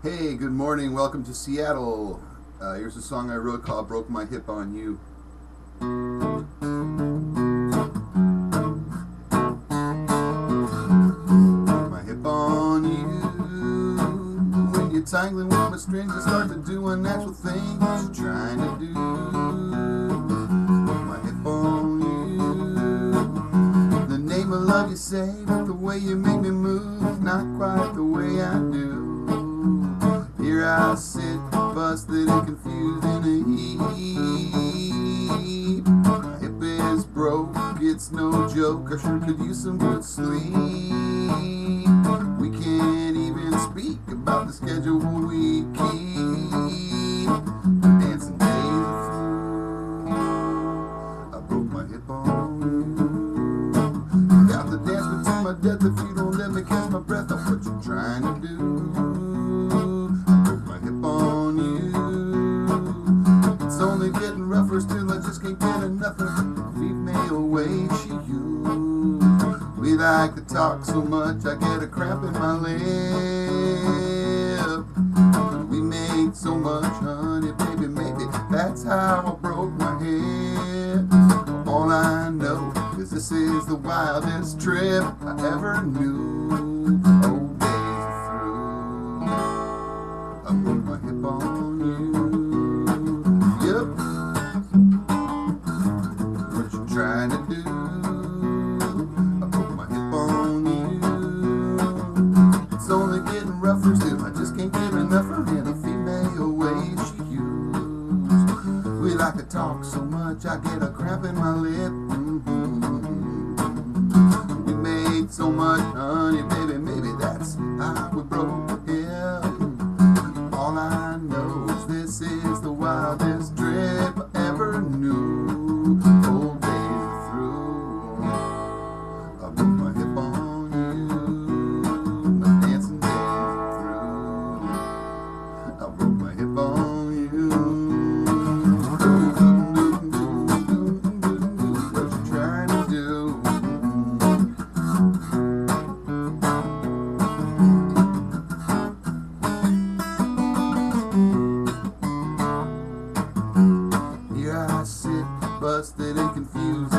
Hey, good morning. Welcome to Seattle. Uh, here's a song I wrote called Broke My Hip on You. My hip on you. When you're tangling with my strings, I start to do unnatural things you're trying to do. My hip on you. The name of love you say, but the way you make me move, not quite the way I do. Here I sit, busted and confused in a heap. My hip is broke, it's no joke. I sure could use some good sleep. We can't even speak about the schedule we keep. Dancing days. I broke my hip on you. Got the dance between my death if you don't let me catch my breath off what you're trying to do. Like to talk so much, I get a cramp in my lip. We made so much honey, baby, maybe that's how I broke my hip. All I know is this is the wildest trip I ever knew. Oh, Old days through. I broke my hip on you. So much, I get a cramp in my lip. Mhm. We made so much honey, baby, maybe that's how we broke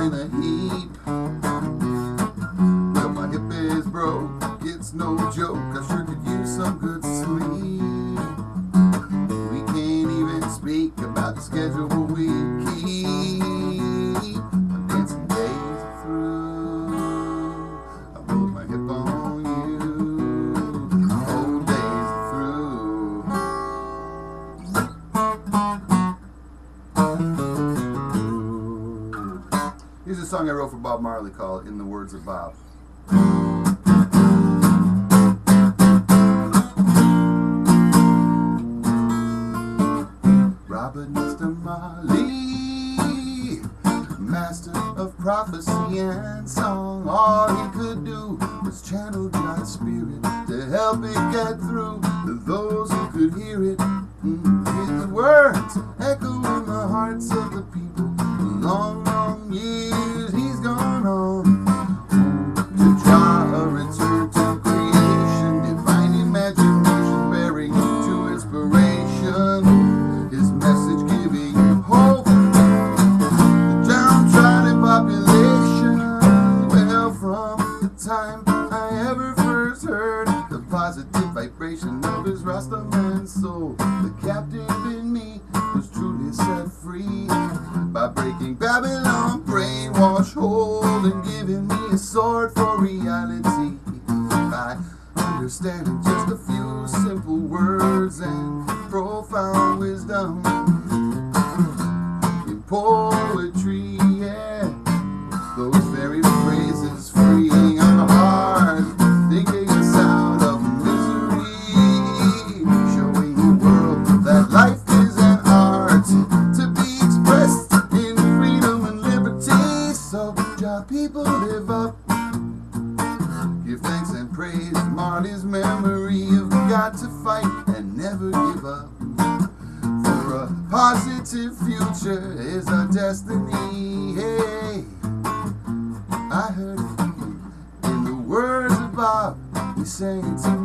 in a heap. Well, my hip is broke, it's no joke. I sure could use some good sleep. We can't even speak about the schedule we keep. A song I wrote for Bob Marley called In the Words of Bob. Robert Nesta Marley, master of prophecy and song, all he could do was channel God's spirit to help it get through by breaking Babylon brainwash hold and giving me a sword for reality. By understanding just a few simple words and profound wisdom in poetry, positive future is our destiny. Hey, I heard it in the words of Bob. He's saying to me.